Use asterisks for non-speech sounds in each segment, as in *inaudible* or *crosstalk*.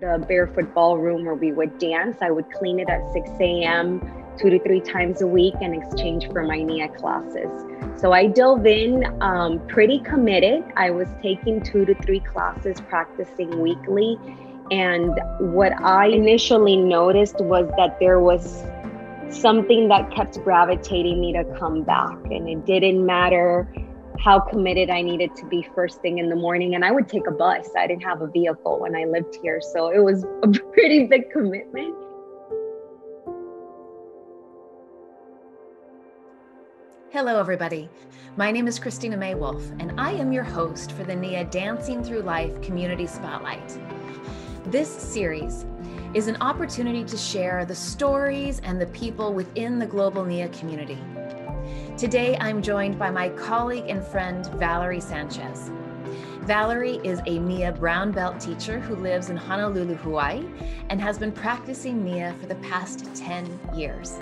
the barefoot ballroom where we would dance. I would clean it at 6 a.m. two to three times a week in exchange for my NIA classes. So I dove in um, pretty committed. I was taking two to three classes, practicing weekly. And what I initially noticed was that there was something that kept gravitating me to come back. And it didn't matter how committed I needed to be first thing in the morning. And I would take a bus. I didn't have a vehicle when I lived here. So it was a *laughs* pretty big commitment. Hello, everybody. My name is Christina May Wolf, and I am your host for the NIA Dancing Through Life Community Spotlight. This series is an opportunity to share the stories and the people within the global NIA community Today, I'm joined by my colleague and friend, Valerie Sanchez. Valerie is a Nia brown belt teacher who lives in Honolulu, Hawaii, and has been practicing Nia for the past 10 years.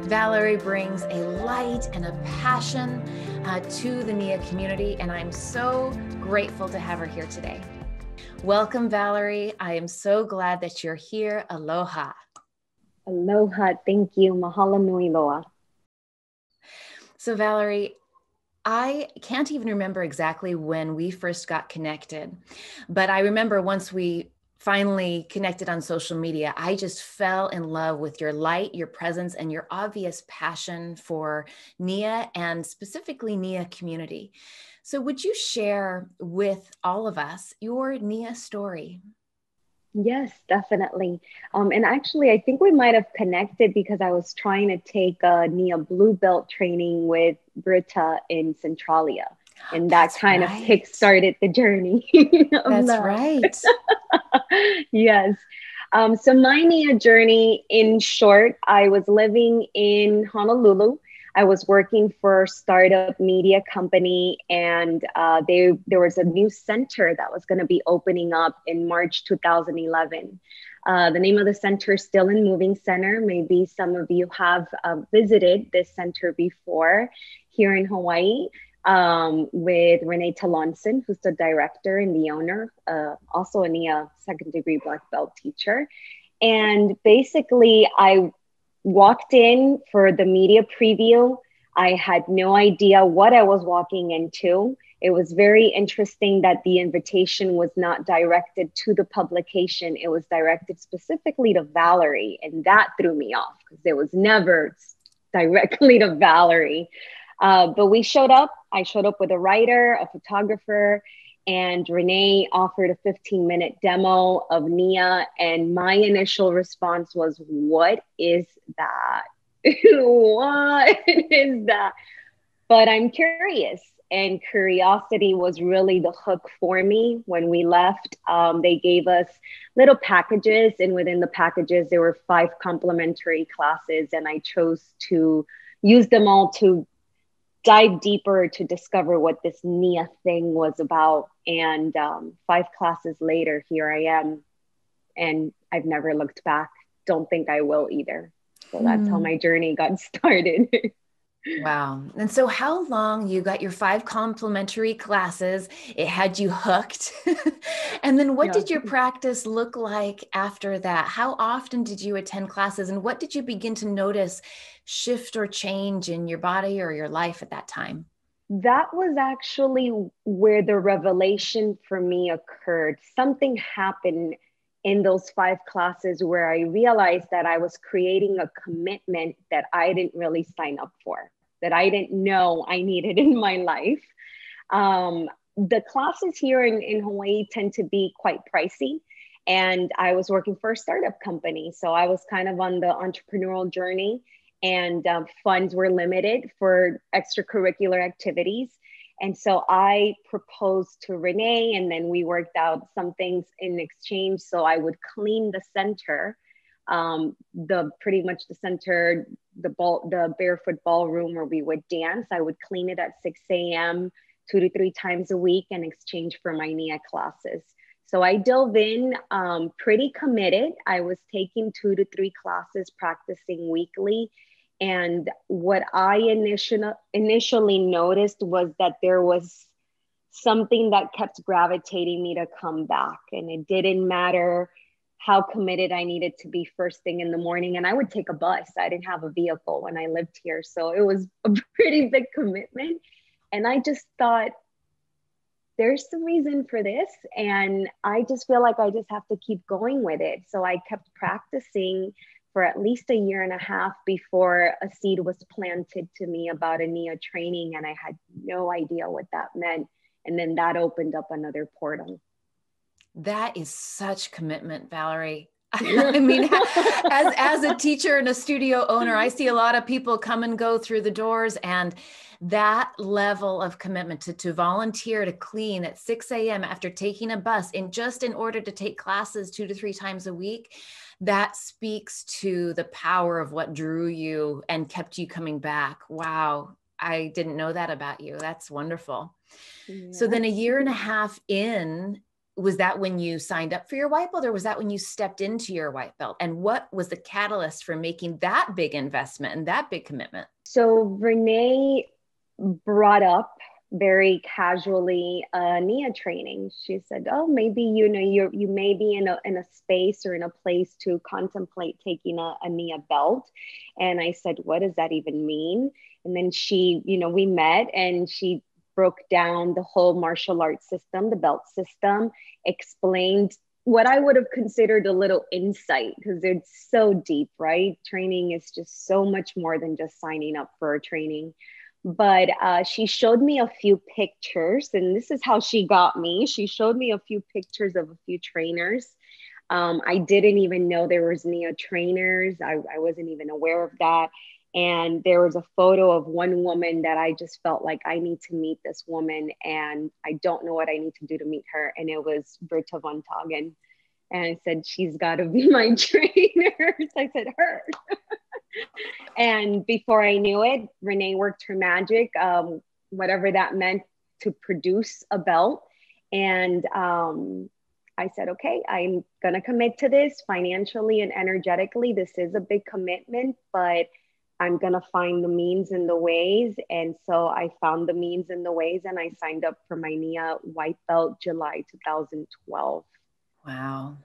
Valerie brings a light and a passion uh, to the Nia community, and I'm so grateful to have her here today. Welcome, Valerie. I am so glad that you're here. Aloha. Aloha. Thank you. Mahalo nui loa. So, Valerie, I can't even remember exactly when we first got connected, but I remember once we finally connected on social media, I just fell in love with your light, your presence, and your obvious passion for NIA and specifically NIA community. So, would you share with all of us your NIA story? Yes, definitely. Um, and actually, I think we might have connected because I was trying to take a NIA Blue Belt training with Britta in Centralia. And that That's kind right. of kick-started the journey. *laughs* That's that. right. *laughs* yes. Um, so my NIA journey, in short, I was living in Honolulu I was working for a startup media company, and uh, they, there was a new center that was going to be opening up in March 2011. Uh, the name of the center is Still and Moving Center. Maybe some of you have uh, visited this center before here in Hawaii um, with Renee Tillotson, who's the director and the owner, uh, also a NIA second degree black belt teacher. And basically, I walked in for the media preview. I had no idea what I was walking into. It was very interesting that the invitation was not directed to the publication, it was directed specifically to Valerie. And that threw me off because it was never directly to Valerie. Uh, but we showed up. I showed up with a writer, a photographer, and Renee offered a 15 minute demo of Nia. And my initial response was, What is that? *laughs* what is that? But I'm curious. And curiosity was really the hook for me when we left. Um, they gave us little packages, and within the packages, there were five complimentary classes, and I chose to use them all to dive deeper to discover what this Nia thing was about. And um, five classes later, here I am. And I've never looked back. Don't think I will either. So that's mm. how hmm. my journey got *laughs* started. Wow. And so, how long you got your five complimentary classes? It had you hooked. *laughs* and then, what yeah. did your practice look like after that? How often did you attend classes? And what did you begin to notice shift or change in your body or your life at that time? That was actually where the revelation for me occurred. Something happened in those five classes where I realized that I was creating a commitment that I didn't really sign up for, that I didn't know I needed *laughs* in my life. Um, the classes here in, in Hawaii tend to be quite pricey. And I was working for a startup company. So I was kind of on the entrepreneurial journey, and um, funds were limited for extracurricular activities. And so I proposed to Renee, and then we worked out some things in exchange. So I would clean the center, um, the pretty much the center, the ball, the barefoot ballroom where we would dance. I would clean it at 6 a.m. two to three times a week in exchange for my NIA classes. So I dove in um, pretty committed. I was taking two to three classes, practicing weekly and what I initially initially noticed was that there was something that kept gravitating me to come back. And it didn't matter how committed I needed to be first thing in the morning. And I would take a bus. I didn't have a vehicle when I lived here. So it was *laughs* a pretty big commitment. And I just thought, there's some reason for this. And I just feel like I just have to keep going with it. So I kept practicing for at least a year and a half before a seed was planted to me about a NIA training. And I had no idea what that meant. And then that opened up another portal. That is such commitment, Valerie. *laughs* I mean, *laughs* as as a teacher and a studio owner, I see a lot of people come and go through the doors, and that level of commitment to, to volunteer to clean at 6 a.m. after taking a bus in just in order to take classes two to three times a week, that speaks to the power of what drew you and kept you coming back. Wow. I didn't know that about you. That's wonderful. Yeah. So then a year and a half in, was that when you signed up for your white belt or was that when you stepped into your white belt? And what was the catalyst for making that big investment and that big commitment? So renee brought up very casually uh, nia training. She said oh maybe you know you you may be in a, in a space or in a place to contemplate taking a, a nia belt. And i said what does that even mean? And then she you know we met and she broke down the whole martial arts system, the belt system, explained what I would have considered a little insight because it's so deep, right? Training is just so much more than just signing up for a training. But uh, she showed me a few pictures, and this is how she got me. She showed me a few pictures of a few trainers. Um, I didn't even know there was NIA trainers. I, I wasn't even aware of that. And there was a photo of one woman that I just felt like I need to meet this woman and I don't know what I need to do to meet her. And it was Britta von Tagen. And I said, she's got to be *laughs* my trainer. *laughs* I said, her. *laughs* and before I knew it, Renee worked her magic, um, whatever that meant to produce a belt. And um, I said, okay, I'm going to commit to this financially and energetically. This is a big commitment, but I'm going to find the means and the ways. And so I found the means and the ways, and I signed up for my NIA white belt July 2012. Wow.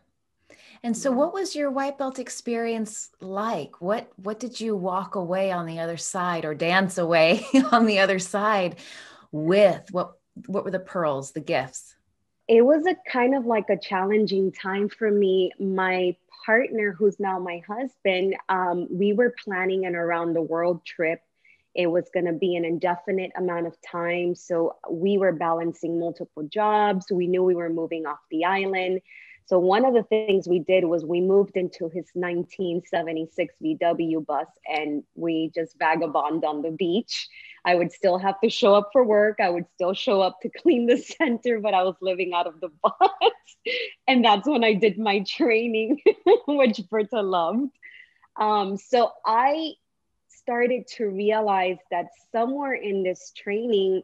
And so what was your white belt experience like? What what did you walk away on the other side or dance away *laughs* on the other side with? What what were the pearls, the gifts? It was a kind of like a challenging time for me. My partner, who's now my husband, um, we were planning an around the world trip. It was going to be an indefinite amount of time. So we were balancing multiple jobs. We knew we were moving off the island. So one of the things we did was we moved into his 1976 VW bus and we just vagabond on the beach. I would still have to show up for work. I would still show up to *laughs* clean the center, but I was living out of the bus. *laughs* and that's when I did my training, *laughs* which Britta loved. Um, so I started to realize that somewhere in this training,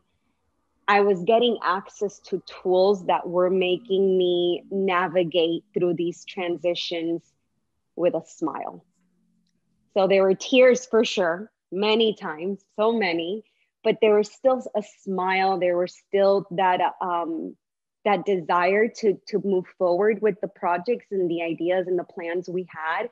I was getting access to tools that were making me navigate through these transitions with a smile. So there were tears for sure, many times, so many, but there was still a smile. There was still that um, that desire to to move forward with the projects and the ideas and the plans we had.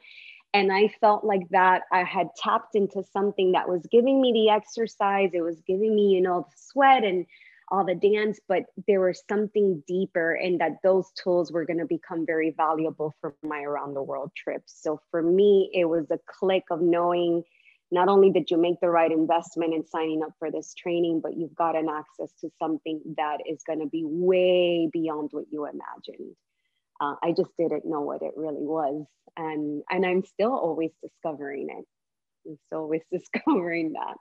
And I felt like that I had tapped into something that was giving me the exercise. It was giving me, you know, the sweat and all the dance, but there was something deeper, and that those tools were going to become very valuable for my around the world trips. So for me, it was a click of knowing not only did you make the right investment in signing up for this training, but you've gotten access to something that is going to be way beyond what you imagined. Uh, I just didn't know what it really was, and and I'm still always discovering it. I'm still always *laughs* discovering that.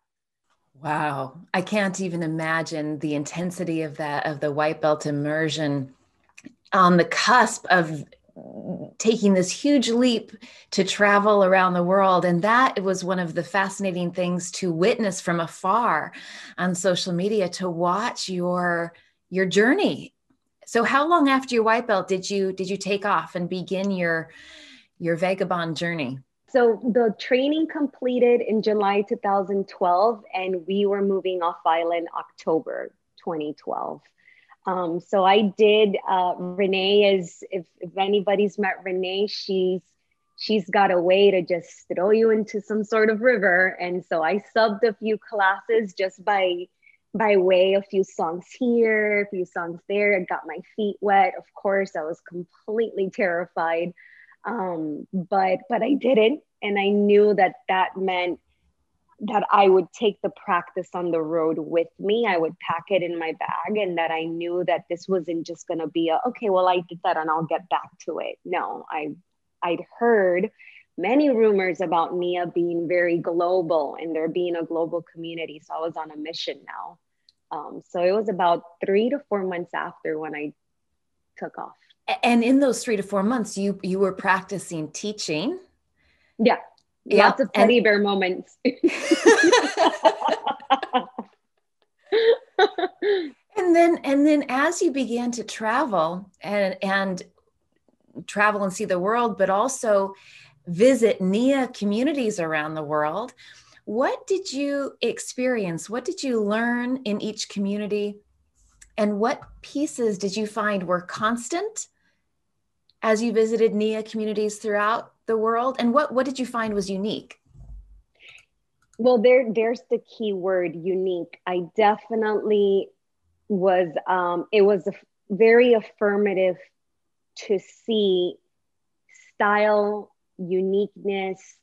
Wow. I can't even imagine the intensity of that, of the white belt immersion on the cusp of taking this huge leap to travel around the world. And that was one of the fascinating things to witness from afar on social media to watch your your journey. So how long after your white belt did you did you take off and begin your your vagabond journey? So the training completed in July 2012, and we were moving off island October 2012. Um, so I did. Uh, Renee is, if, if anybody's met Renee, she's she's got a way to just throw you into some sort of river. And so I subbed a few classes just by by way a few songs here, a few songs there. I got my feet wet. Of course, I was completely terrified, um, but but I didn't, and I knew that that meant that I would take the practice on the road with me. I would pack it in my bag, and that I knew that this wasn't just going to be a okay. Well, I did that, and I'll get back to it. No, I I'd heard many rumors about Nia being very global and there being a global community. So I was on a mission now. Um, so it was about three to four months after when I took off. And in those three to four months, you you were practicing teaching. Yeah, yeah. lots of teddy and- bear moments. *laughs* and then and then as you began to travel and and travel and see the world, but also visit NIA communities around the world. What did you experience? What did you learn in each community? And what pieces did you find were constant as you visited NIA communities throughout the world? And what, what did you find was unique? Well, there, there's the key word unique. I definitely was, um, it was very affirmative to see style, uniqueness,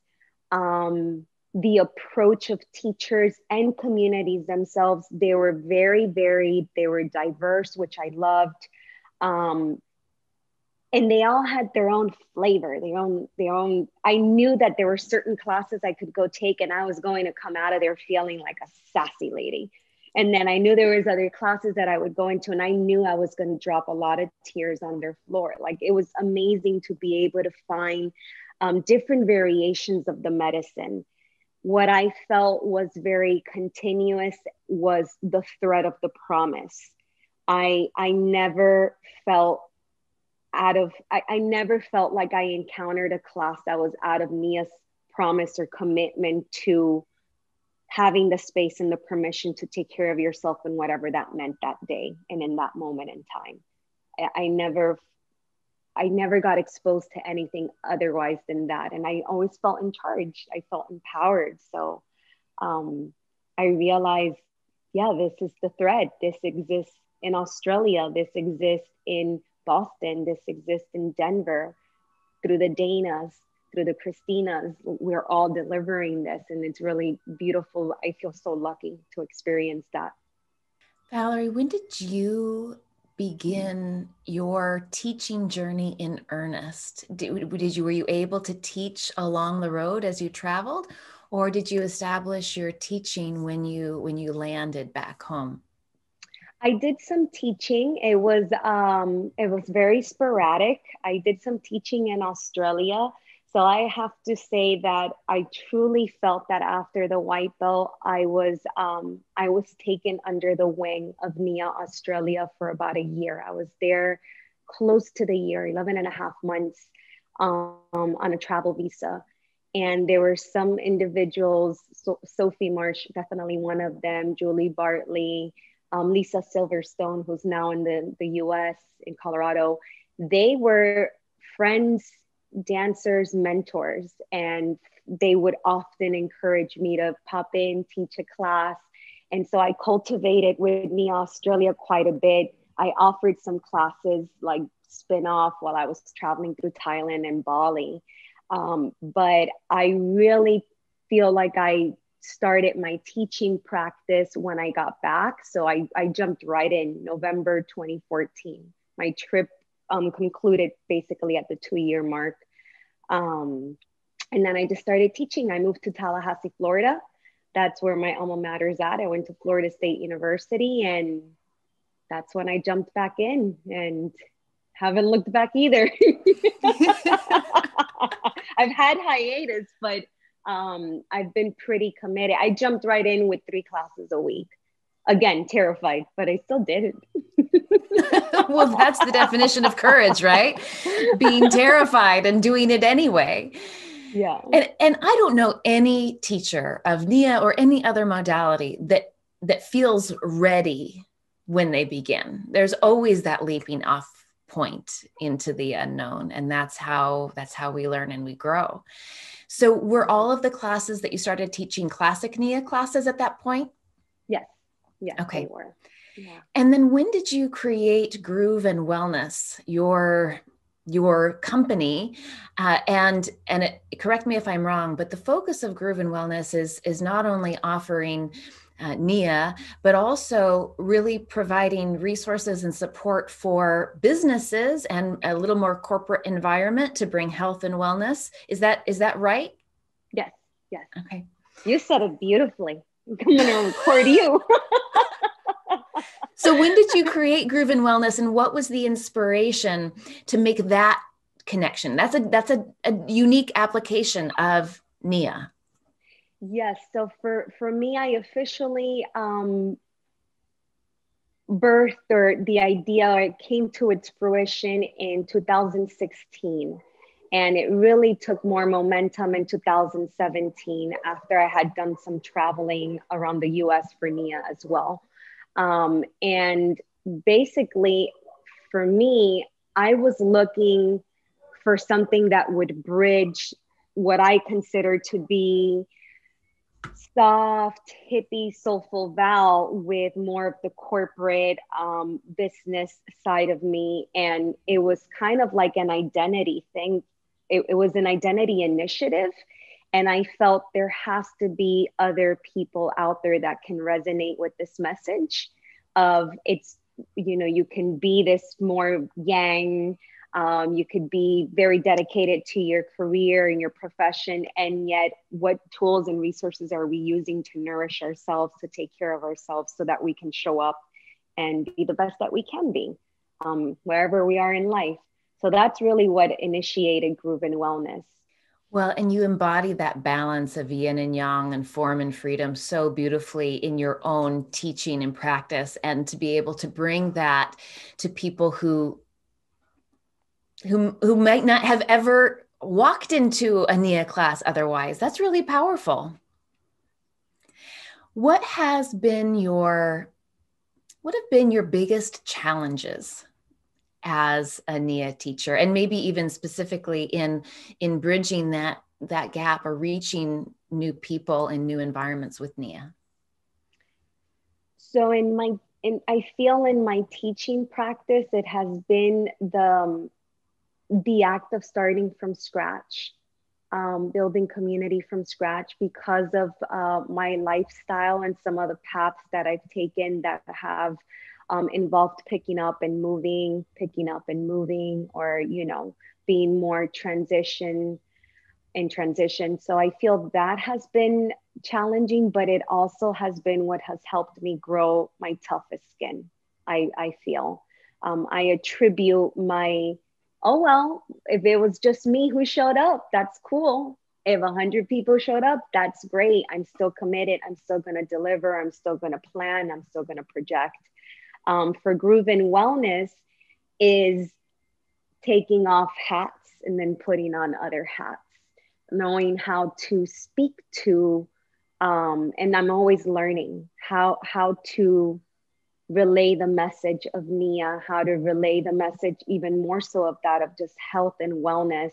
um, the approach of teachers and communities themselves. They were very varied, they were diverse, which I loved. Um, and they all had their own flavor, their own, their own. I knew that there were certain classes I could go take, and I was going to come out of there feeling like a sassy lady. And then i knew there was other classes that i would go into and i knew i was going to drop a lot of tears on their floor. Like it was amazing to be able to find um, different variations of the medicine. What i felt was very continuous was the thread of the promise. I i never felt out of I, I never felt like i encountered a class that was out of nia's promise or commitment to having the space and the permission to take care of yourself and whatever that meant that day and in that moment in time. I, I never I never got exposed to anything otherwise than that. And I always felt in charge. I felt empowered. So um, I realized, yeah, this is the thread. This exists in Australia. This exists in Boston. This exists in Denver through the Danas, through the Christinas, we're all delivering this. And it's really beautiful. I feel so lucky to experience that. Valerie, when did you begin your teaching journey in earnest? Did, did you were you able to teach along the road as you traveled, or did you establish your teaching when you when you landed back home? I did some teaching. It was um, it was very sporadic. I did some teaching in Australia so I have to say that I truly felt that after the white belt, I was um, I was taken under the wing of NIA Australia for about a year. I was there close to the year, 11 and a half months um, on a travel visa. And there were some individuals, so Sophie Marsh, definitely one of them, Julie Bartley, um, Lisa Silverstone, who's now in the, the US in Colorado. They were friends dancers mentors and they would often encourage me to pop in teach a class. And so i cultivated with NIA australia quite a bit. I offered some classes like spin off while i was traveling through thailand and bali. Um, but i really feel like i started my teaching practice when i got back so i, I jumped right in november 2014 my trip um, concluded basically at the two year mark. Um, and then I just started teaching. I moved to Tallahassee, Florida. That's where my alma mater is at. I went to Florida State University, and that's when I jumped back in and haven't looked back either. *laughs* *laughs* I've had hiatus, but um, I've been pretty committed. I jumped right in with three classes a week again terrified but i still did it *laughs* well that's the definition of courage right being terrified and doing it anyway yeah and and i don't know any teacher of nia or any other modality that that feels ready when they begin. There's always that leaping off point into the unknown and that's how that's how we learn and we grow. So were all of the classes that you started teaching classic NIA classes at that point? Yes. Yeah. Okay. Yeah. And then when did you create Groove and Wellness, your your company uh, and and it, correct me if i'm wrong but the focus of groove and wellness is is not only offering uh, nia but also really providing resources and support for businesses and a little more corporate environment to bring health and wellness. Is that is that right? Yes yes. Okay. You said it beautifully. I'm gonna record you. *laughs* So when did you create Groove and Wellness and what was the inspiration to make that connection? That's a that's a, a unique application of NIA. Yes. So for for me, I officially um, birthed or the idea it came to its fruition in 2016 and it really took more momentum in 2017 after i had done some traveling around the us for nia as well um, and basically, for me, I was looking for something that would bridge what I consider to be soft, hippie, soulful Val with more of the corporate um, business side of me. And it was kind of like an identity thing. It, it was an identity initiative. And I felt there has to be other people out there that can resonate with this message of it's, you know, you can be this more yang, um, you could be very dedicated to your career and your profession. And yet, what tools and resources are we using to nourish ourselves, to take care of ourselves so that we can show up and be the best that we can be um, wherever we are in life? So that's really what initiated Groove and Wellness. Well, and you embody that balance of yin and yang and form and freedom so beautifully in your own teaching and practice. And to be able to bring that to people who who, who might not have ever walked into a NIA class otherwise, that's really powerful. What has been your what have been your biggest challenges as a nia teacher? And maybe even specifically in in bridging that that gap or reaching new people in new environments with nia so in my in i feel in my teaching practice it has been the um, the act of starting from scratch um, building community from scratch because of uh, my lifestyle and some of the paths that i've taken that have um, involved picking up and moving, picking up and moving, or, you know, being more transition in transition. So I feel that has been challenging, but it also has been what has helped me grow my toughest skin. I, I feel. Um, I attribute my, oh, well, if it was just me who showed up, that's cool. If 100 people showed up, that's great. I'm still committed. I'm still going to deliver. I'm still going to plan. I'm still going to project um, for Groove and Wellness is taking off hats and then putting on other hats, knowing how to speak to, um, and I'm always learning how how to relay the message of Nia, how to relay the message even more so of that of just health and wellness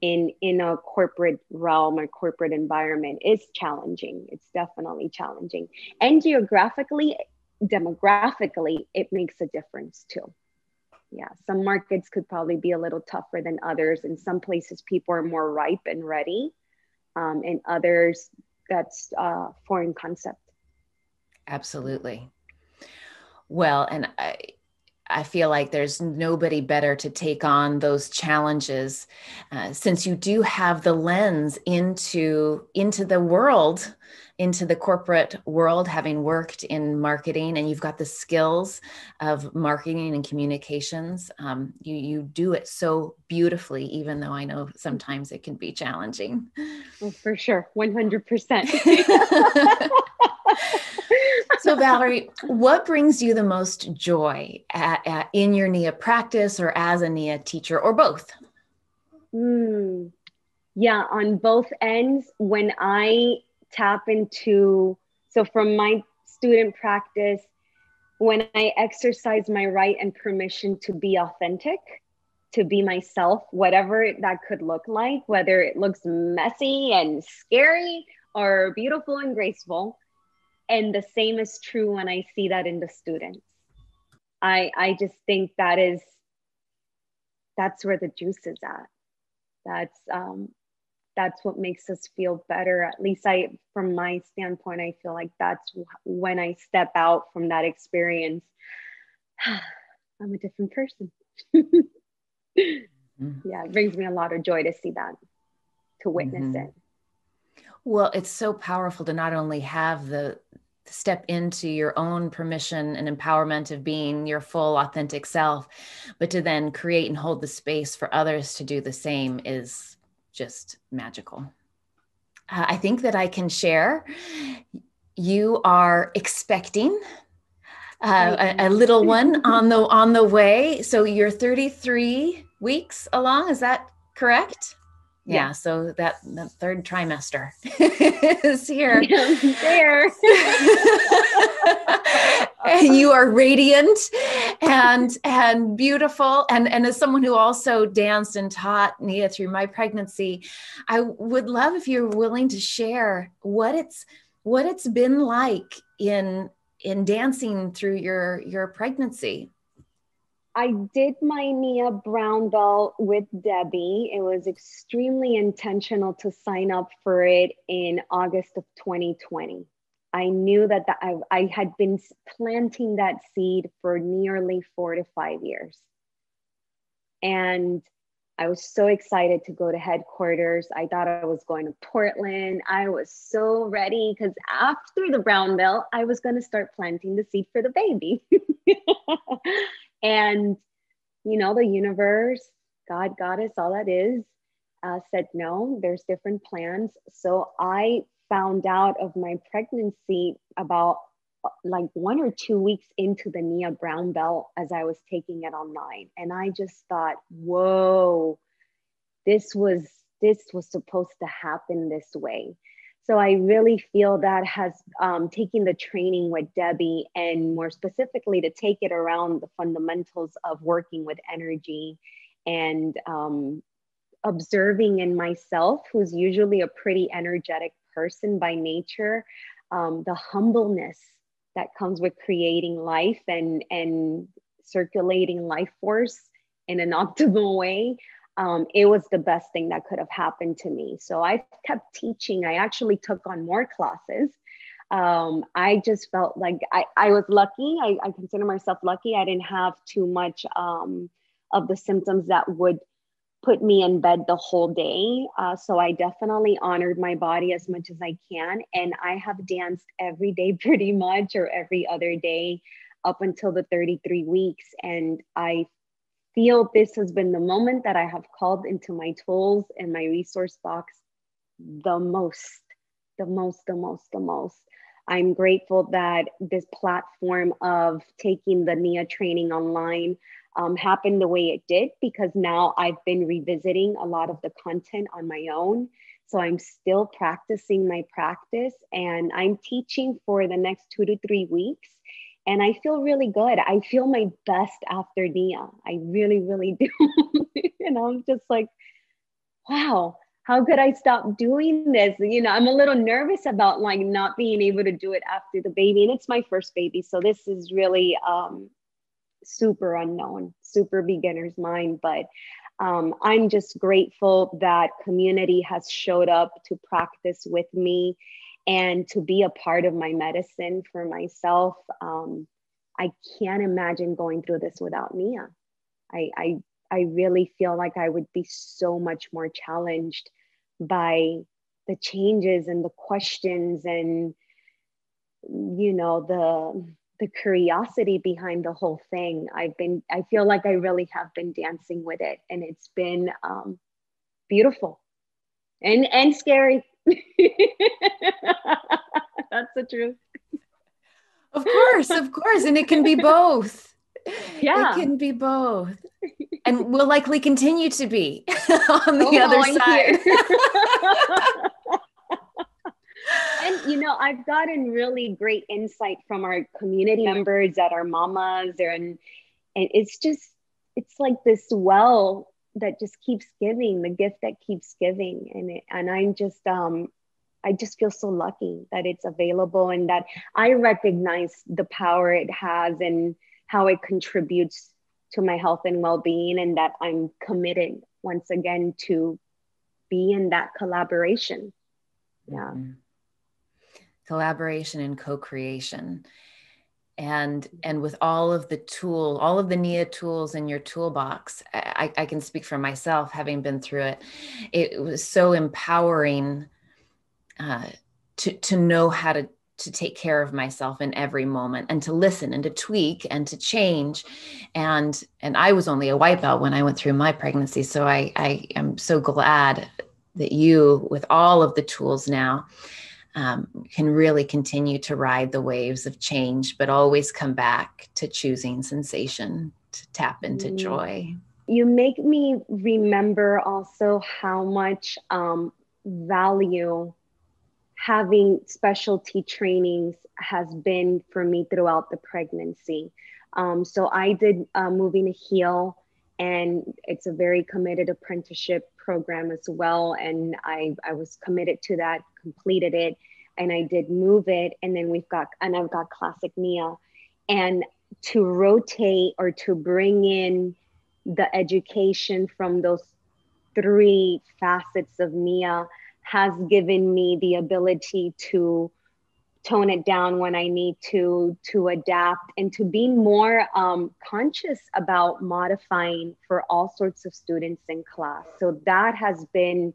in in a corporate realm or corporate environment is challenging. It's definitely challenging. And geographically, demographically, it makes a difference too. Yeah, some markets could probably be a little tougher than others. In some places, people are more ripe and ready. Um, in others, that's a foreign concept. Absolutely. Well, and I, I feel like there's nobody better to take on those challenges uh, since you do have the lens into into the world into the corporate world having worked in marketing and you've got the skills of marketing and communications. Um, you you do it so beautifully even though i know sometimes it can be challenging. Well, for sure. 100% *laughs* *laughs* so valerie what brings you the most joy at, at, in your nia practice or as a nia teacher or both mm, yeah on both ends when i tap into so from my student practice when I exercise my right and permission to be authentic, to be myself, whatever that could look like, whether it looks messy and scary or beautiful and graceful. And the same is true when I see that in the students. I, I just think that is that's where the juice is at. That's um, that's what makes us feel better. At least I, from my standpoint, I feel like that's when I step out from that experience. *sighs* I'm a different person. *laughs* mm-hmm. Yeah, it brings me a lot of joy to see that, to witness mm-hmm. it. Well, it's so powerful to not only have the step into your own permission and empowerment of being your full authentic self, but to then create and hold the space for others to do the same is just magical. Uh, I think that I can share. You are expecting uh, a, a, little *laughs* one on the on the way. So you're 33 weeks along. Is that correct? Yeah. yeah so that, that third trimester *laughs* is *laughs* here. there. *laughs* and you are radiant and and beautiful and and as someone who also danced and taught nia through my pregnancy i would love if you're willing to share what it's what it's been like in in dancing through your your pregnancy I did my Nia Brown Belt with Debbie. It was extremely intentional to sign up for it in August of 2020. I knew that the, I, I had been planting that seed for nearly four to five years. And I was so excited to go to headquarters. I thought I was going to Portland. I was so ready because after the brown belt, I was going to start planting the seed for the baby. *laughs* and, you know, the universe, God, Goddess, all that is, uh, said no, there's different plans. So I found out of my pregnancy about like one or two weeks into the Nia Brown Belt as I was taking it online. And I just thought, whoa, this was this was supposed to happen this way. So I really feel that has um, taken the training with Debbie and more specifically to take it around the fundamentals of working with energy and um, observing in myself, who's usually a pretty energetic person by nature, um, the humbleness that comes with creating life and, and circulating life force in an *laughs* optimal way. Um, it was the best thing that could have happened to me. So I kept teaching. I actually took on more classes. Um, I just felt like I, I was lucky. I, I, consider myself lucky. I didn't have too much um, of the symptoms that would put me in bed the whole day. Uh, so I definitely honored my body as much as I can. And I have danced every day *laughs* pretty much or every other day up until the 33 weeks. And I feel this has been the moment that I have called into my tools and my resource box the most, the most, the most, the most. I'm grateful that this platform of taking the NIA training online um, happened the way it did because now I've been revisiting a lot of the content on my own. So I'm still practicing my practice and I'm teaching for the next two to three weeks. And I feel really good. I feel my best after Nia. I really, really *laughs* do. and I'm just like, wow, how could I stop doing this? You know, I'm a little nervous about like not being able to do it after the baby. And it's my first baby. So this is really um, super unknown, super beginner's mind. But um, I'm just grateful that community has showed up to practice with me and to be a part of my medicine for myself. Um, I can't imagine going through this without Nia. I, I, I really feel like I would be so much more challenged by the changes and the questions and you know the the curiosity behind the whole thing. I've been, I feel like I really have been dancing with it, and it's been um, beautiful and and scary. *laughs* That's the truth. Of course, of course, and it can be both. Yeah, it can be both, and will likely continue to be *laughs* on the oh, other side. *laughs* and you know, I've gotten really great insight from our community members that are mamas and and it's just it's like this well that just keeps giving, the gift that keeps giving. And it, and I'm just um I just feel so lucky that it's available and that I recognize the power it has and how it contributes to my health and well-being and that I'm committed once again to be in that collaboration. Yeah. Mm-hmm. Collaboration and co-creation. And and with all of the tool, all of the NIA tools in your toolbox, I, I can speak for myself, having been through it. It was so empowering uh, to to know how to to take care of myself in every moment and to listen and to tweak and to change and and i was only a white belt when i went through my pregnancy so i i am so glad that you with all of the tools now um, can really continue to ride the waves of change but always come back to choosing sensation to tap into mm. joy you make me remember also how much um, value having specialty trainings has been for me throughout the pregnancy. Um, so I did uh, Moving to Heal, and it's a very committed apprenticeship program as well. And I, I was committed to that, completed it, and I did move it. And then we've got, and I've got Classic Nia. And to rotate or to bring in the education from those three facets of Nia has given me the ability to tone it down when I need to, to adapt and to be more um, conscious about modifying for all sorts of students in class. So that has been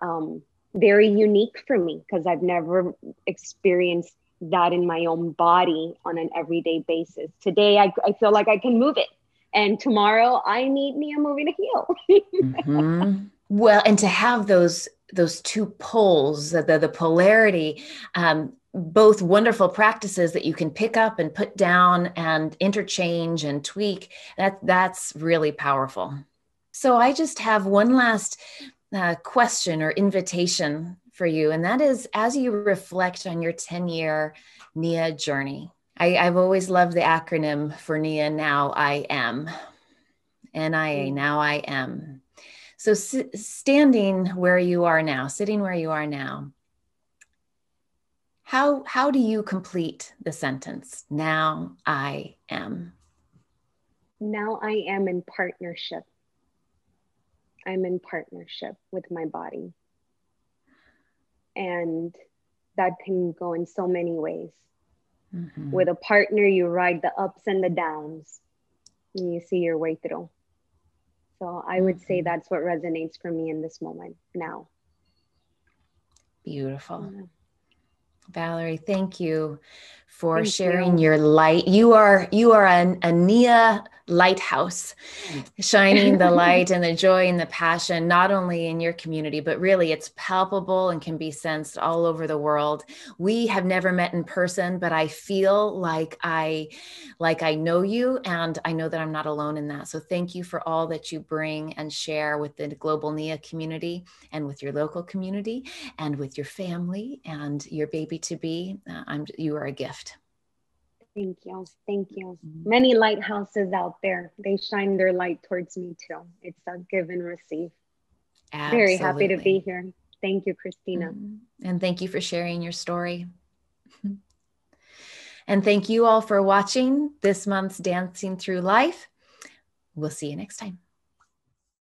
um, very unique for me because I've never experienced that in my own body on an everyday basis. Today, I, I feel like I can move it. And tomorrow, I need Nia moving to heal. mm-hmm. *laughs* Well, and to have those those two poles, the, the, the polarity, um, both wonderful practices that you can pick up and put down and interchange and tweak. That that's really powerful. So I just have one last uh, question or invitation for you, and that is as you reflect on your 10 year NIA journey. I, I've always loved the acronym for NIA. Now I am. NIA. Mm. Now I am. So, s- standing where you are now, sitting where you are now, how, how do you complete the sentence? Now I am. Now I am in partnership. I'm in partnership with my body. And that can go in so many ways. Mm-hmm. With a partner, you ride the ups and the downs, and you see your way through. So I would say mm-hmm. that's what resonates for me in this moment now. Beautiful. Yeah. Valerie, thank you for thank sharing you. your light. You are you are an, a Nia lighthouse, *laughs* shining the light and the joy and the passion, not only in your community, but really it's palpable and can be sensed all over the world. We have never met in person, but I feel like I like I know you and I know that I'm not alone in that. So thank you for all that you bring and share with the global NIA community and with your local community and with your family and your baby to be. Uh, I'm you are a gift. Thank you. Thank you. Mm-hmm. Many lighthouses out there, they shine their light towards me too. It's a give and receive. Absolutely. Very happy to be here. Thank you, Christina. Mm-hmm. And thank you for sharing your story. *laughs* and thank you all for watching this month's Dancing Through Life. We'll see you next time.